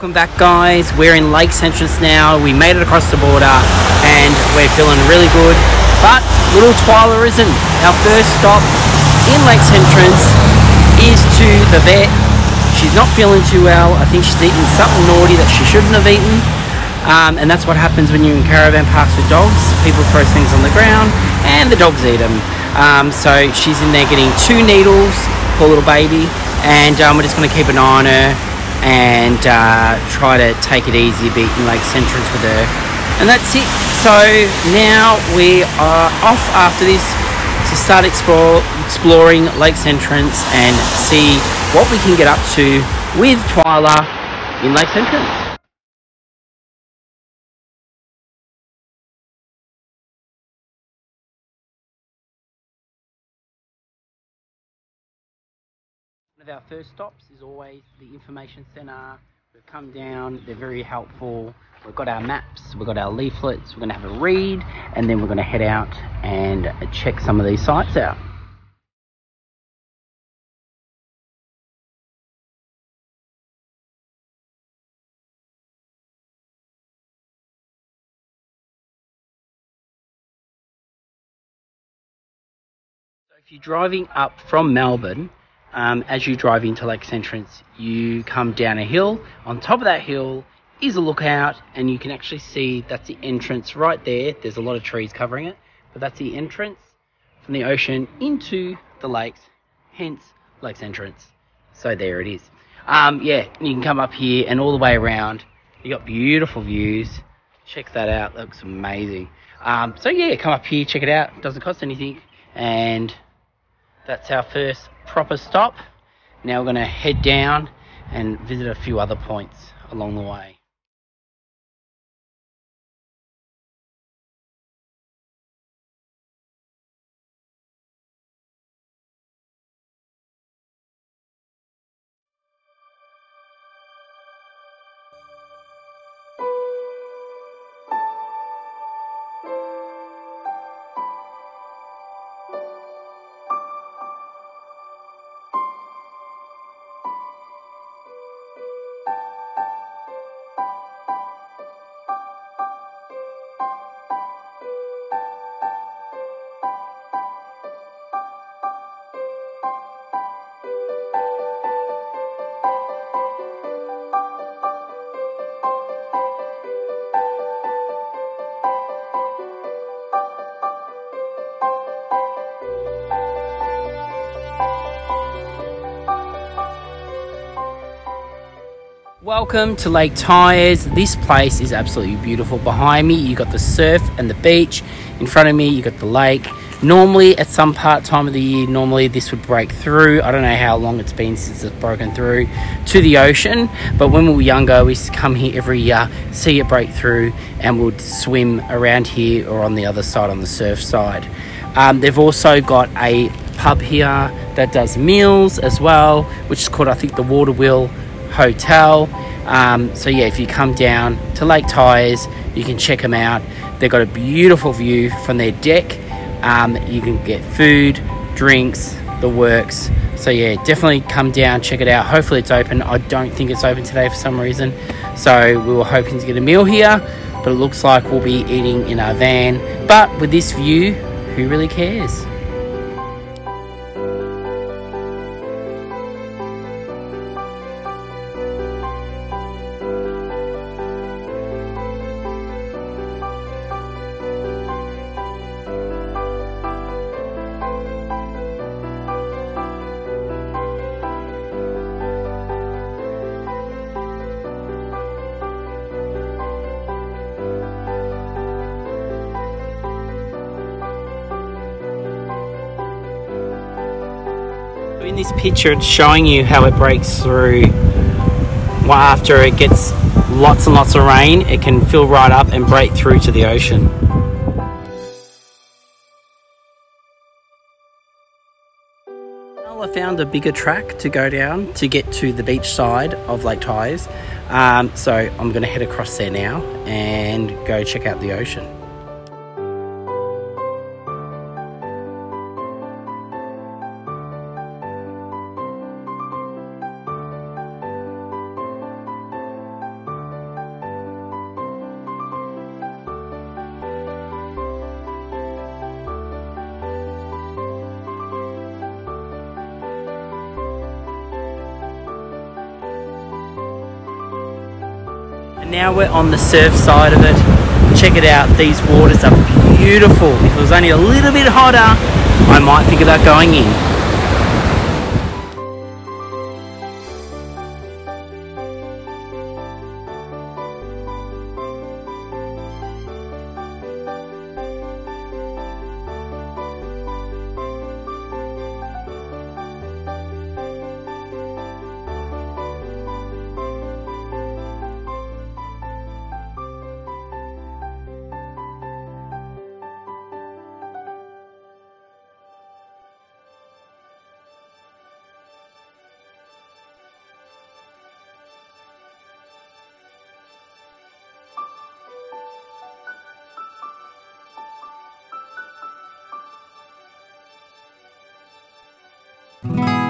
Welcome back guys, we're in Lakes Entrance now, we made it across the border and we're feeling really good. But little Twyla isn't. Our first stop in Lakes Entrance is to the vet. She's not feeling too well, I think she's eaten something naughty that she shouldn't have eaten. Um, and that's what happens when you're in caravan parks with dogs. People throw things on the ground and the dogs eat them. Um, so she's in there getting two needles, poor little baby, and um, we're just going to keep an eye on her and uh, try to take it easy a bit in Lakes Entrance with her. And that's it. So now we are off after this to start explore, exploring Lakes Entrance and see what we can get up to with Twyla in Lakes Entrance. Our first stops is always the information centre. We've come down, they're very helpful. We've got our maps, we've got our leaflets, we're going to have a read, and then we're going to head out and check some of these sites out. If you're driving up from Melbourne, um, as you drive into Lakes Entrance, you come down a hill. On top of that hill is a lookout, and you can actually see that's the entrance right there. There's a lot of trees covering it, but that's the entrance from the ocean into the lakes, hence Lakes Entrance. So there it is. Um, yeah, you can come up here and all the way around. You got beautiful views. Check that out. Looks amazing. Um, so yeah, come up here, check it out. Doesn't cost anything, and that's our first proper stop. Now we're going to head down and visit a few other points along the way. Welcome to Lake Tyers. This place is absolutely beautiful. Behind me, you got the surf and the beach. In front of me, you got the lake. Normally, at some part time of the year, normally this would break through. I don't know how long it's been since it's broken through to the ocean, but when we were younger, we used to come here every year, see it break through, and we'd swim around here or on the other side on the surf side. Um, they've also got a pub here that does meals as well, which is called, I think, the Water Wheel hotel. Um, so yeah, if you come down to Lake Tyers, you can check them out. They've got a beautiful view from their deck. Um, you can get food, drinks, the works. So yeah, definitely come down, check it out. Hopefully it's open. I don't think it's open today for some reason. So we were hoping to get a meal here, but it looks like we'll be eating in our van. But with this view, who really cares? In this picture, it's showing you how it breaks through. Well, after it gets lots and lots of rain, it can fill right up and break through to the ocean. I found a bigger track to go down to get to the beach side of Lake Tyers. Um, so I'm going to head across there now and go check out the ocean. Now we're on the surf side of it. Check it out, these waters are beautiful. If it was only a little bit hotter, I might think about going in. Música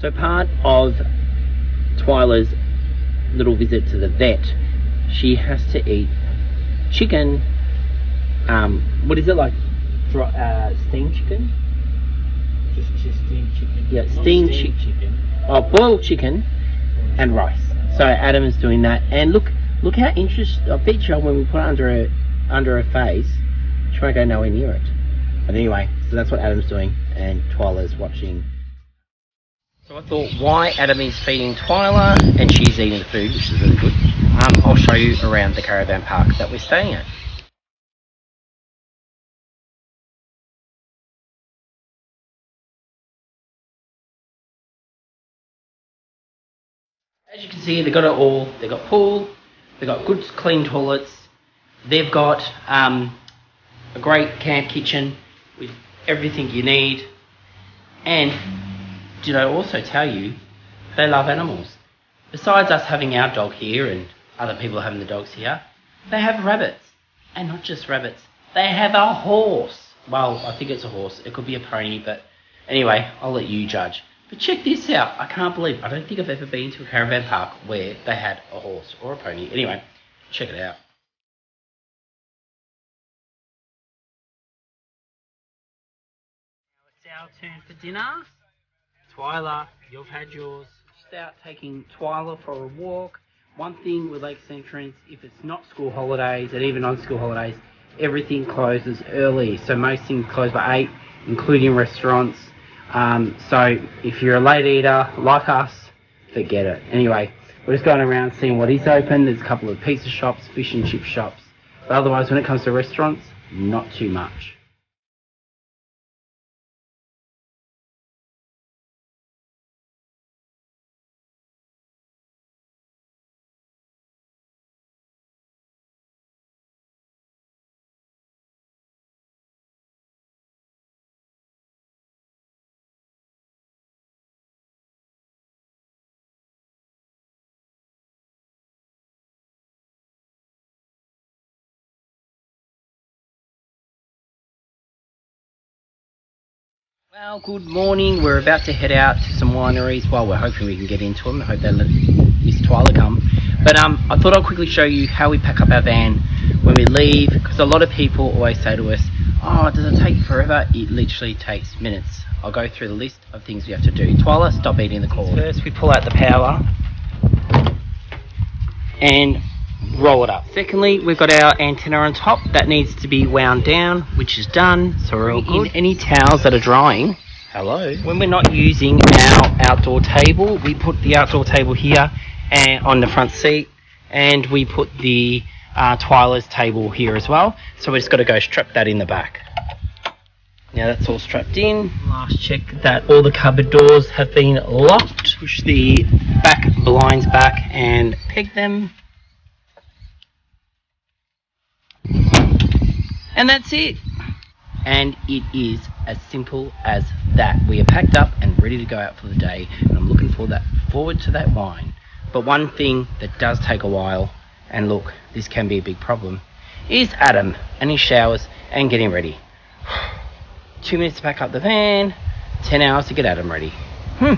So part of Twyla's little visit to the vet, she has to eat chicken. Um, what is it like? Uh, steamed chicken? Just, just steamed chicken. Yeah, steamed, steamed chi- chicken. Oh, boiled chicken and rice. So Adam is doing that, and look, look how interesting. I bet you when we put it under her, under her face, she won't go nowhere near it. But anyway, so that's what Adam's doing, and Twyla's watching. So I thought, why Adam is feeding Twyla, and she's eating the food, which is really good. um, I'll show you around the caravan park that we're staying at. As you can see, they've got it all. They've got pool, they've got good clean toilets, they've got um, a great camp kitchen with everything you need. And did I also tell you they love animals? Besides us having our dog here and other people having the dogs here, they have rabbits. And not just rabbits, they have a horse. Well, I think it's a horse. It could be a pony, but anyway, I'll let you judge. But check this out. I can't believe, I don't think I've ever been to a caravan park where they had a horse or a pony. Anyway, check it out. Now it's our turn for dinner. Twyla, you've had yours. Just out taking Twyla for a walk. One thing with Lakes Entrance, if it's not school holidays and even on school holidays, everything closes early. So most things close by 8, including restaurants. Um, so if you're a late eater like us, forget it. Anyway, we're just going around seeing what is open. There's a couple of pizza shops, fish and chip shops. But otherwise, when it comes to restaurants, not too much. Well, good morning. We're about to head out to some wineries. Well, we're hoping we can get into them. I hope they let Miss Twyla come. But um, I thought I'll quickly show you how we pack up our van when we leave, because a lot of people always say to us, "Oh, does it take forever?" It literally takes minutes. I'll go through the list of things we have to do. Twyla, stop eating the cord. First, we pull out the power and roll it up. Secondly, we've got our antenna on top that needs to be wound down, which is done. So we're all good. In any towels that are drying. Hello. When we're not using our outdoor table, we put the outdoor table here and on the front seat, and we put the uh, Twyla's table here as well. So we just got to go strap that in the back. Now that's all strapped in. Last check that all the cupboard doors have been locked. Push the back blinds back and peg them. And that's it. And it is as simple as that. We are packed up and ready to go out for the day, and I'm looking for that forward to that wine. But one thing that does take a while, and look, this can be a big problem, is Adam and his showers and getting ready. Two minutes to pack up the van, ten hours to get Adam ready. Hmm.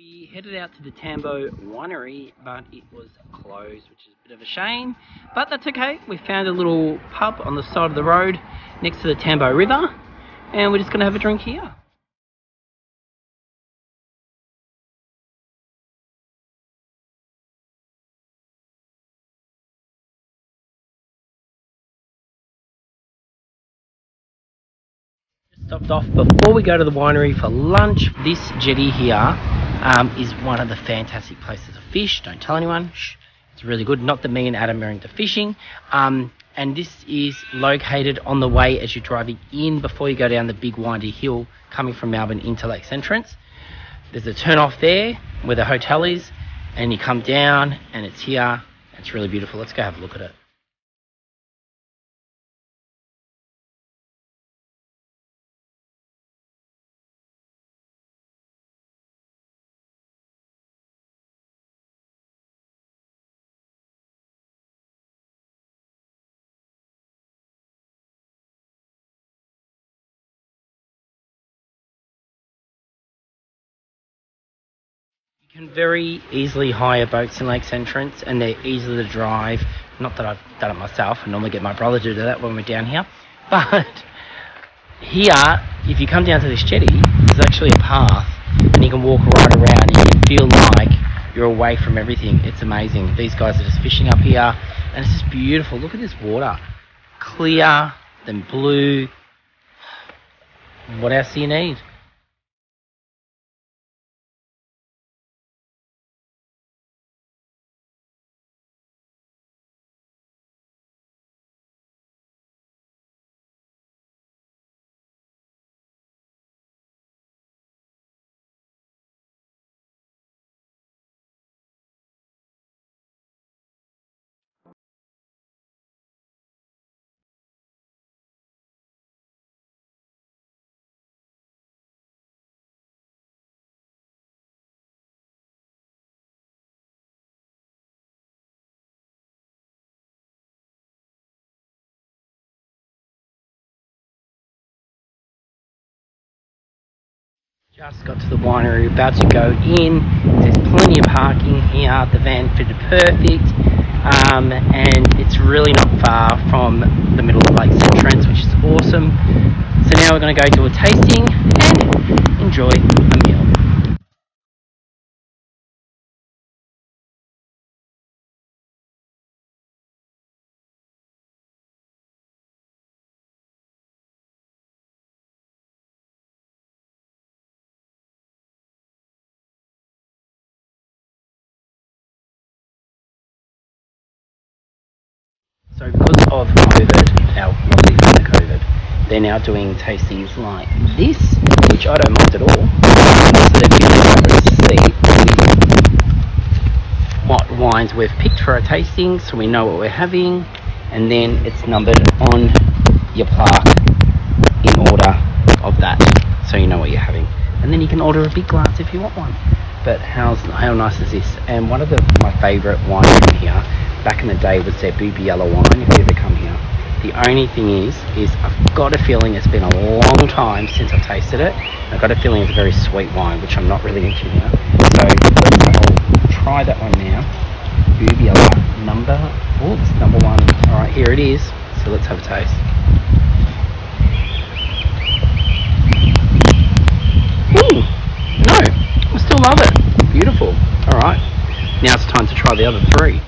We headed out to the Tambo Winery, but it was closed, which is a bit of a shame. But that's okay. We found a little pub on the side of the road next to the Tambo River, and we're just going to have a drink here. stopped off before we go to the winery for lunch. This jetty here um, is one of the fantastic places to fish. Don't tell anyone. Shh. It's really good. Not that me and Adam are into fishing. Um, and this is located on the way as you're driving in before you go down the big windy hill coming from Melbourne into Lakes Entrance. There's a turn off there where the hotel is, and you come down and it's here. It's really beautiful. Let's go have a look at it. Can very easily hire boats in Lakes Entrance and they're easy to drive. Not that I've done it myself, I normally get my brother to do that when we're down here. But here, if you come down to this jetty, there's actually a path and you can walk right around and you feel like you're away from everything. It's amazing. These guys are just fishing up here and it's just beautiful. Look at this water. Clear, then blue. What else do you need? Just got to the winery, about to go in. There's plenty of parking here. The van fitted perfect, um, and it's really not far from the middle of Lakes Entrance, which is awesome. So now we're going to go do a tasting and enjoy of COVID, our friend COVID, they're now doing tastings like this, which I don't mind at all. So giving us to see what wines we've picked for our tasting, so we know what we're having, and then it's numbered on your plaque in order of that, so you know what you're having. And then you can order a big glass if you want one. But how's how nice is this? And one of the, my favourite wines from here back in the day was their booby yellow wine if you ever the only thing is is I've got a feeling it's been a long time since I've tasted it. I've got a feeling it's a very sweet wine which I'm not really into now. So I'll try that one now. Booby number oh it's number one. All right here it is. So let's have a taste. Ooh, no I still love it. Beautiful. All right now it's time to try the other three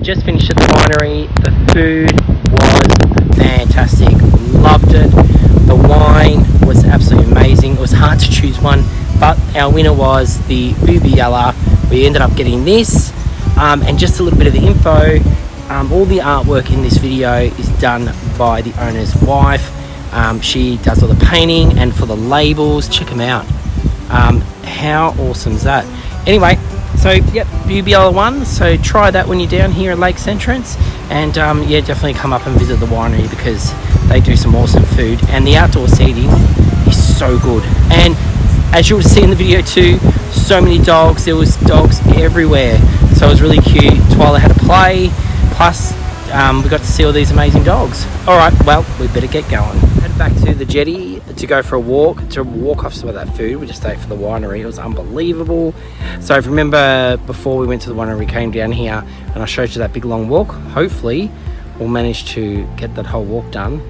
We just finished at the winery. The food was fantastic. Loved it. The wine was absolutely amazing. It was hard to choose one, but our winner was the Booby Yalla. We ended up getting this. Um, and just a little bit of the info. Um, all the artwork in this video is done by the owner's wife. Um, she does all the painting and for the labels. Check them out. Um, how awesome is that? Anyway, so yep, BBL one. So try that when you're down here at Lakes Entrance, and um, yeah, definitely come up and visit the winery because they do some awesome food, and the outdoor seating is so good. And as you'll see in the video too, so many dogs. There was dogs everywhere, so it was really cute. Twyla had a play, plus um, we got to see all these amazing dogs. All right, well, we better get going. Head back to the jetty to go for a walk, to walk off some of that food. We just ate for the winery. It was unbelievable. So if remember before we went to the winery, we came down here and I showed you that big long walk. Hopefully we'll manage to get that whole walk done.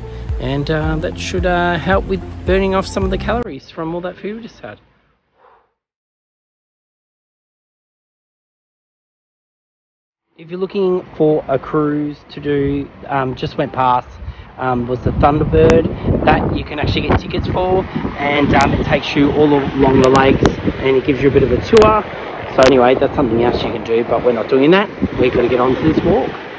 And uh, that should uh, help with burning off some of the calories from all that food we just had. If you're looking for a cruise to do, um, just went past um, was the Thunderbird that you can actually get tickets for, and um, it takes you all along the lakes and it gives you a bit of a tour. So anyway, that's something else you can do, but we're not doing that. We've got to get on to this walk.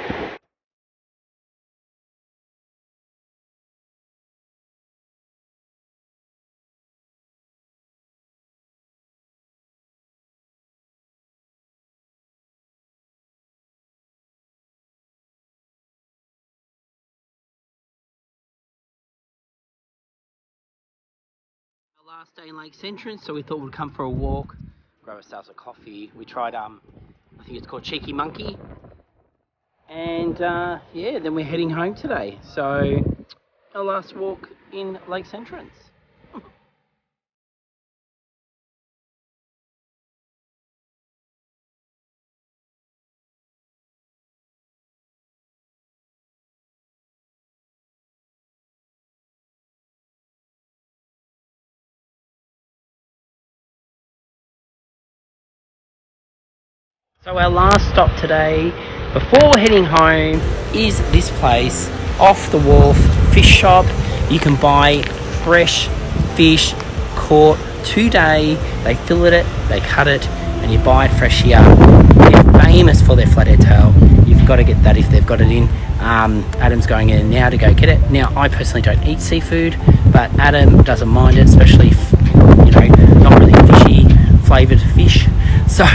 Last day in Lakes Entrance, so we thought we'd come for a walk, grab ourselves a coffee. We tried, um, I think it's called Cheeky Monkey. And uh, yeah, then we're heading home today. So our last walk in Lakes Entrance. So our last stop today, before heading home, is this place, off the wharf fish shop. You can buy fresh fish caught today. They fillet it, they cut it, and you buy it fresh here. They're famous for their flathead tail. You've got to get that if they've got it in. Um, Adam's going in now to go get it. Now, I personally don't eat seafood, but Adam doesn't mind it, especially if, you know, not really fishy flavoured fish. So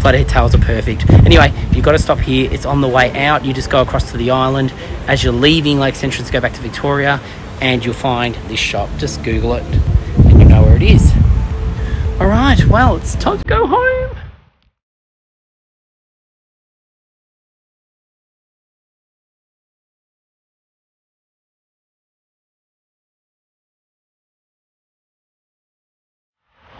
flathead tails are perfect. Anyway, you've got to stop here. It's on the way out. You just go across to the island. As you're leaving Lakes Entrance, go back to Victoria, and you'll find this shop. Just Google it, and you know where it is. All right. Well, it's time to go home.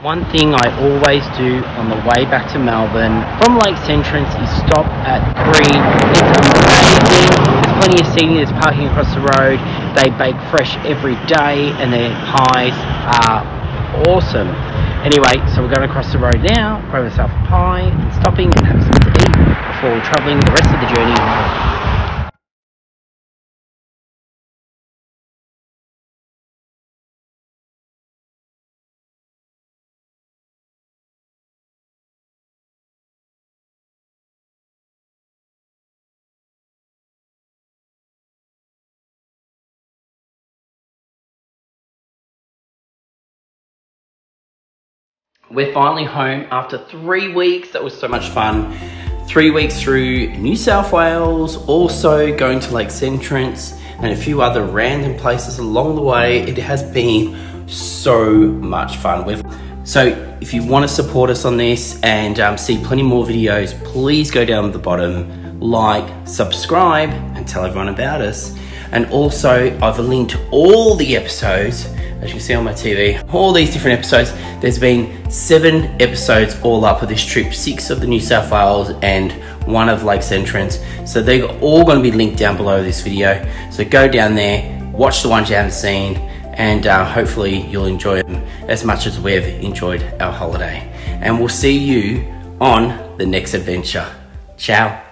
One thing I always do on the way back to Melbourne from Lakes Entrance is stop at Green. It's amazing. There's plenty of seating. There's parking across the road. They bake fresh every day, and their pies are awesome. Anyway, so we're going across the road now. Grab ourselves a pie, and stopping and have something to eat before travelling the rest of the journey home. We're finally home after three weeks. That was so much fun. Three weeks through New South Wales, also going to Lakes Entrance and a few other random places along the way. It has been so much fun. We've, so if you want to support us on this and um, see plenty more videos, please go down to the bottom, like, subscribe, and tell everyone about us. And also, I've linked all the episodes as you can see on my TV, all these different episodes. There's been seven episodes all up of this trip, six of the New South Wales and one of Lakes Entrance. So they're all going to be linked down below this video. So go down there, watch the ones you haven't seen, and uh, hopefully you'll enjoy them as much as we've enjoyed our holiday. And we'll see you on the next adventure. Ciao.